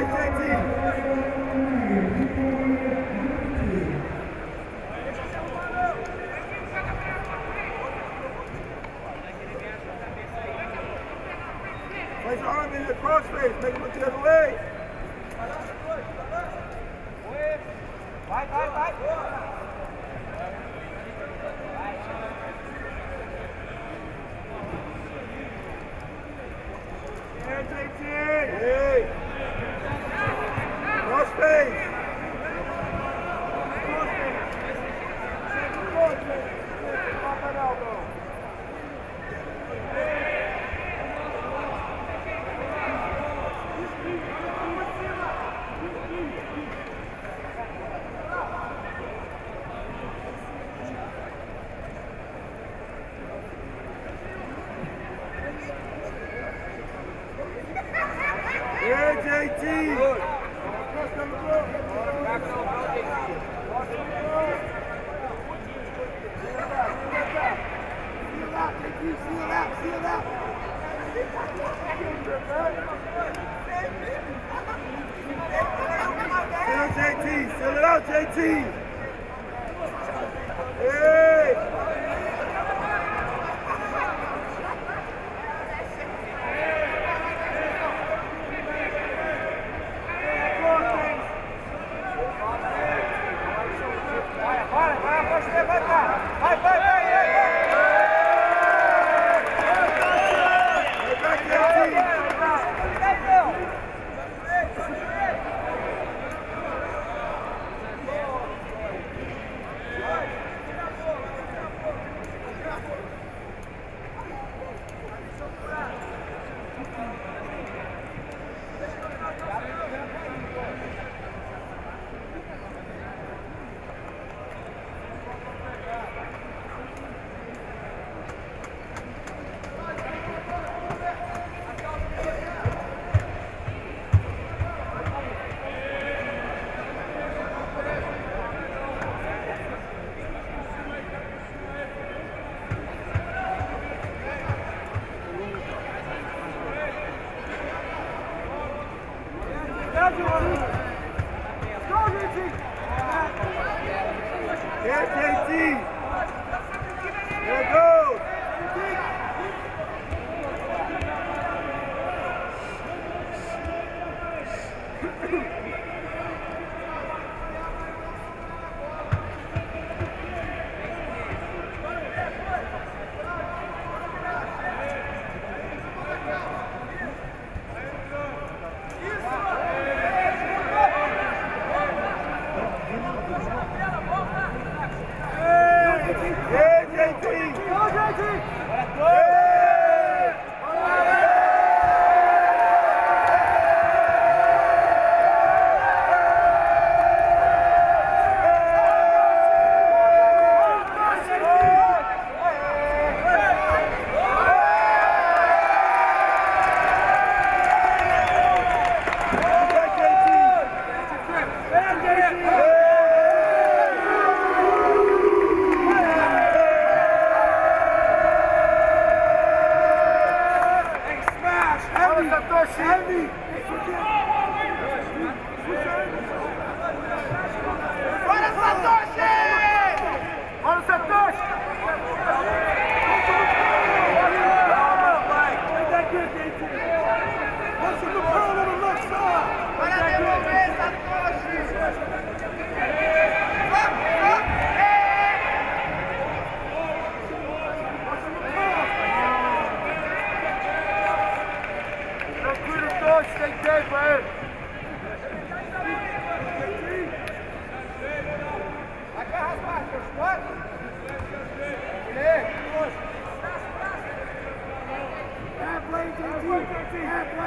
Hey, θα τόσει. Ωραία, θα τόσει.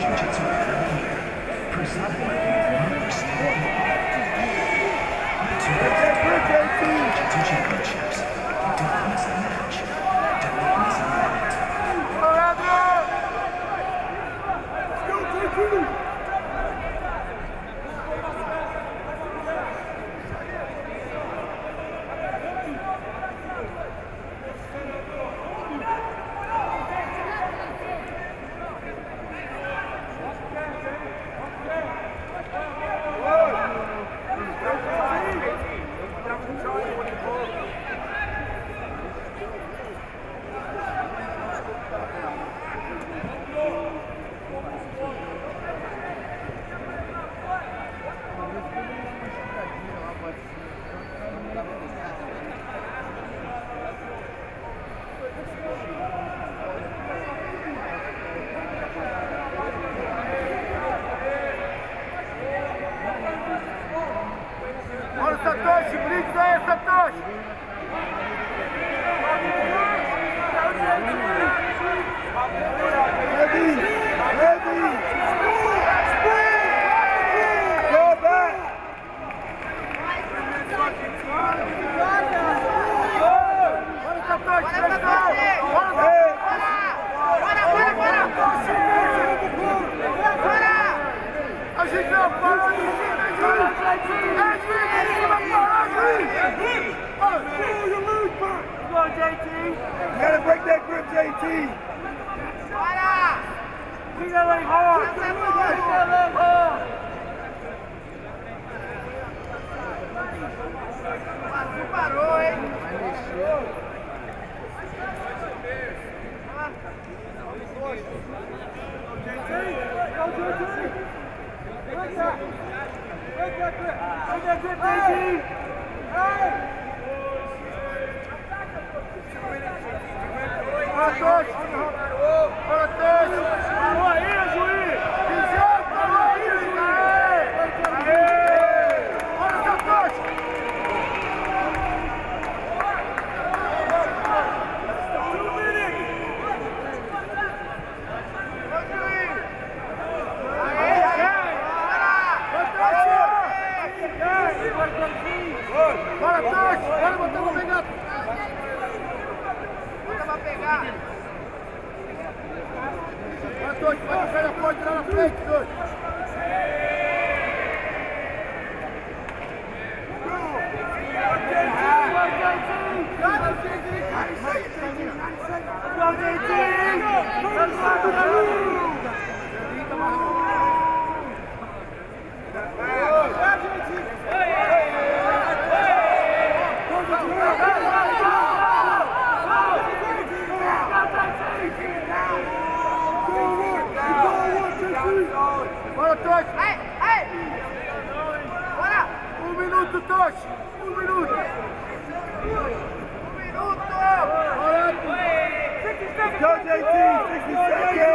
Jiu-Jitsu Дальше, блин, за это точно! JT! You gotta break that grip, JT! Bring that leg hard! Bring that leg hard! Parou, hein? Parou aí, dois, vai na frente, dois. Go JT, 60 seconds.